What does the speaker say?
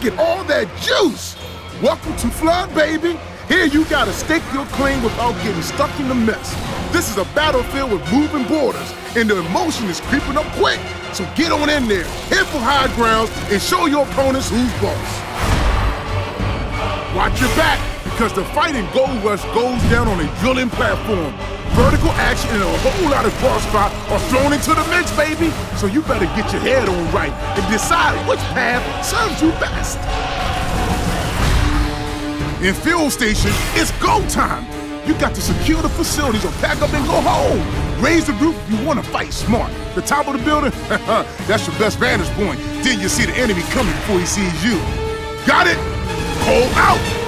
Look at all that juice! Welcome to Flood, baby! Here you gotta stake your claim without getting stuck in the mess. This is a battlefield with moving borders, and the Imulsion is creeping up quick. So get on in there, hit for high grounds, and show your opponents who's boss. Watch your back, because the fight in Gold Rush goes down on a drilling platform. Vertical action and a whole lot of crossfire are thrown into the mix, baby. So you better get your head on right and decide which path serves you best. In Fuel Station, it's go time. You got to secure the facilities or pack up and go home. Raise the roof you want to fight smart. The top of the building, that's your best vantage point. Then you see the enemy coming before he sees you. Got it? Cole out!